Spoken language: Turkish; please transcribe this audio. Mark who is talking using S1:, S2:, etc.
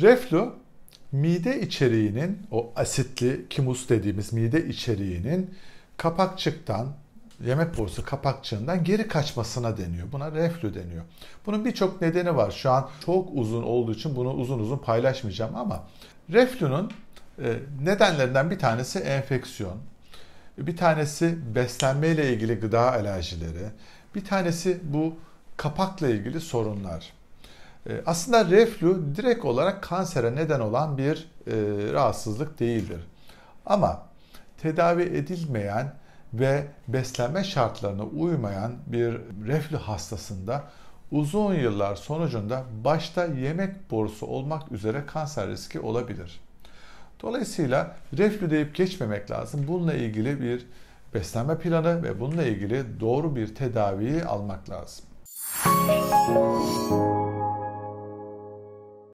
S1: Reflü mide içeriğinin o asitli kimus dediğimiz mide içeriğinin kapakçıktan yemek borusu kapakçığından geri kaçmasına deniyor. Buna reflü deniyor. Bunun birçok nedeni var. Şu an çok uzun olduğu için bunu uzun uzun paylaşmayacağım ama reflünün e, nedenlerinden bir tanesi enfeksiyon. Bir tanesi beslenme ile ilgili gıda alerjileri. Bir tanesi bu kapakla ilgili sorunlar. E, aslında reflü direkt olarak kansere neden olan bir e, rahatsızlık değildir. Ama tedavi edilmeyen ve beslenme şartlarına uymayan bir reflü hastasında uzun yıllar sonucunda başta yemek borusu olmak üzere kanser riski olabilir. Dolayısıyla reflü deyip geçmemek lazım. Bununla ilgili bir beslenme planı ve bununla ilgili doğru bir tedaviyi almak lazım.